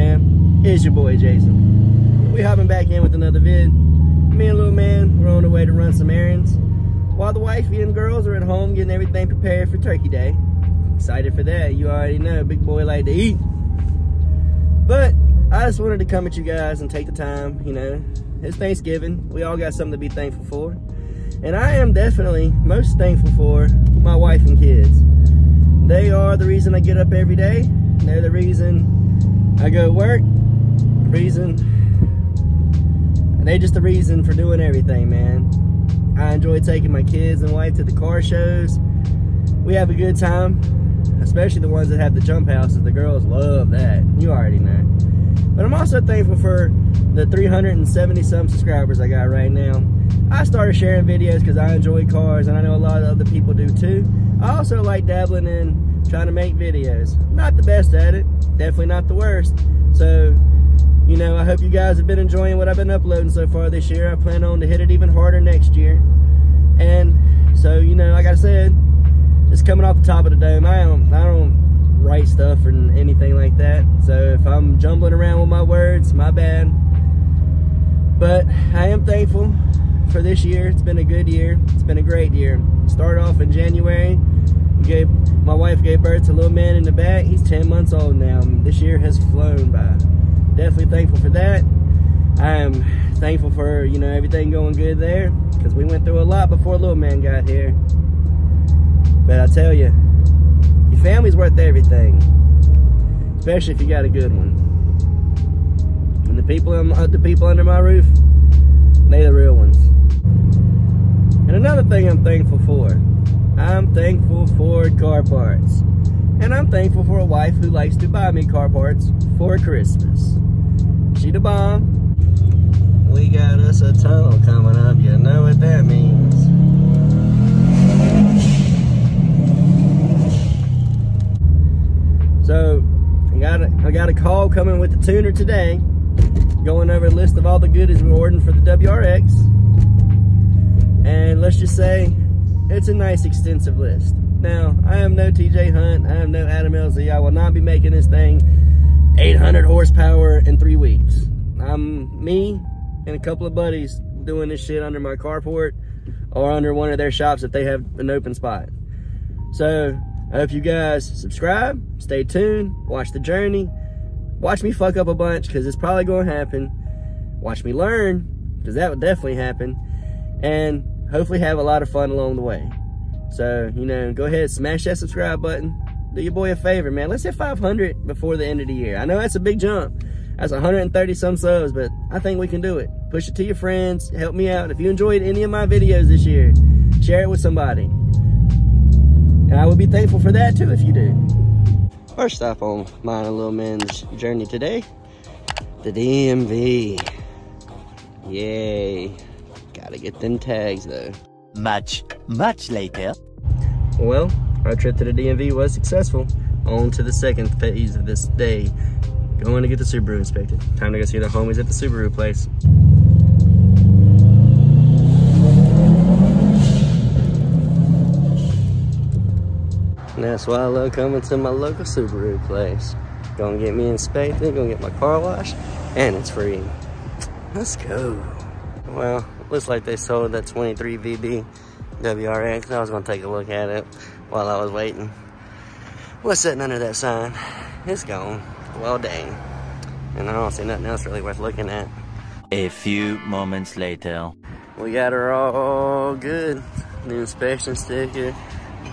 fam? It's your boy Jason. We hopping back in with another vid. Me and little man, we're on the way to run some errands. While the wifey and girls are at home getting everything prepared for Turkey Day. Excited for that, you already know, big boy like to eat. But I just wanted to come at you guys and take the time, you know. It's Thanksgiving. We all got something to be thankful for. And I am definitely most thankful for my wife and kids. They are the reason I get up every day. They're the reason I go to work. Reason. And they just the reason for doing everything, man. I enjoy taking my kids and wife to the car shows. We have a good time, especially the ones that have the jump houses. The girls love that. You already know. But I'm also thankful for the 370 some subscribers I got right now. I started sharing videos because I enjoy cars and I know a lot of other people do too. I also like dabbling in trying to make videos. Not the best at it, definitely not the worst. So, you know, I hope you guys have been enjoying what I've been uploading so far this year. I plan on to hit it even harder next year. And so, you know, like I said, it's coming off the top of the dome. I don't, I don't write stuff or anything like that. So if I'm jumbling around with my words, my bad. But I am thankful for this year. It's been a good year. It's been a great year. Started off in January. Gave my wife gave birth to a little man in the back. He's 10 months old now. This year has flown by. Definitely thankful for that. I am thankful for, you know, everything going good there because we went through a lot before little man got here. But I tell you, your family's worth everything, especially if you got a good one. And the people, the people under my roof, they the real ones. And another thing I'm thankful for, I'm thankful for car parts. And I'm thankful for a wife who likes to buy me car parts for Christmas. She the bomb. We got us a tunnel coming up, you know what that means. So, I got a, I got a call coming with the tuner today going over a list of all the goodies we're ordering for the WRX. And let's just say, it's a nice extensive list. Now, I am no TJ Hunt, I am no Adam LZ. I will not be making this thing 800 horsepower in three weeks. I'm me and a couple of buddies doing this shit under my carport or under one of their shops if they have an open spot. So, I hope you guys subscribe, stay tuned, watch the journey, watch me fuck up a bunch because it's probably going to happen. Watch me learn because that would definitely happen. And hopefully have a lot of fun along the way. So, you know, go ahead, smash that subscribe button. Do your boy a favor, man. Let's hit 500 before the end of the year. I know that's a big jump. That's 130 some subs, but I think we can do it. Push it to your friends. Help me out. If you enjoyed any of my videos this year, share it with somebody. And I would be thankful for that too if you do. First stop on my little man's journey today, the DMV. Yay. Gotta get them tags though. Much, much later. Well, our trip to the DMV was successful. On to the second phase of this day. Going to get the Subaru inspected. Time to go see the homies at the Subaru place. And that's why I love coming to my local Subaru place. Gonna get me inspected, gonna get my car washed, and it's free. Let's go. Well, looks like they sold that 23 VB WRX. I was gonna take a look at it while I was waiting. What's sitting under that sign? It's gone. Well, dang. And I don't see nothing else really worth looking at. A few moments later. We got her all good. New inspection sticker,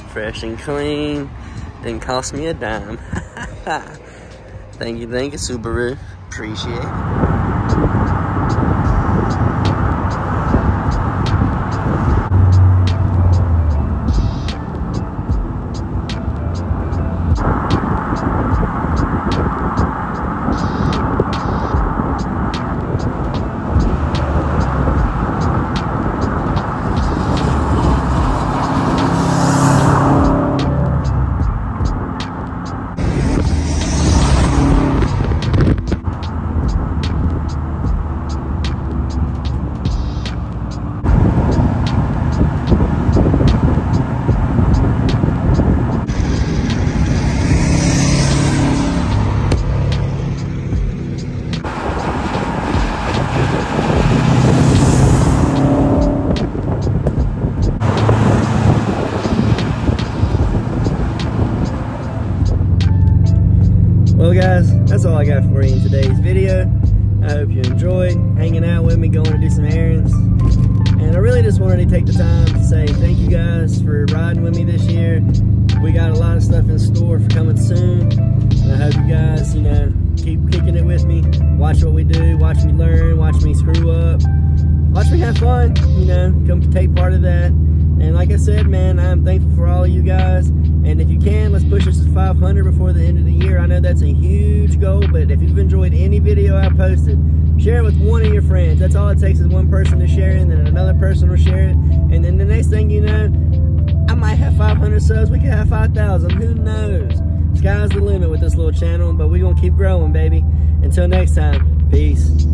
fresh and clean. Didn't cost me a dime. thank you, thank you, Subaru. Appreciate it. Guys, that's all I got for you in today's video. I hope you enjoyed hanging out with me, going to do some errands. And I really just wanted to take the time to say thank you guys for riding with me this year. We got a lot of stuff in store for coming soon. And I hope you guys, you know, keep kicking it with me. Watch what we do, watch me learn, watch me screw up. Watch me have fun, you know, come take part of that. Like I said, man, I'm thankful for all of you guys. And if you can, let's push this to 500 before the end of the year. I know that's a huge goal, but if you've enjoyed any video I posted, share it with one of your friends. That's all it takes is one person to share it, and then another person will share it. And then the next thing you know, I might have 500 subs. We could have 5,000. Who knows? Sky's the limit with this little channel, but we're going to keep growing, baby. Until next time, peace.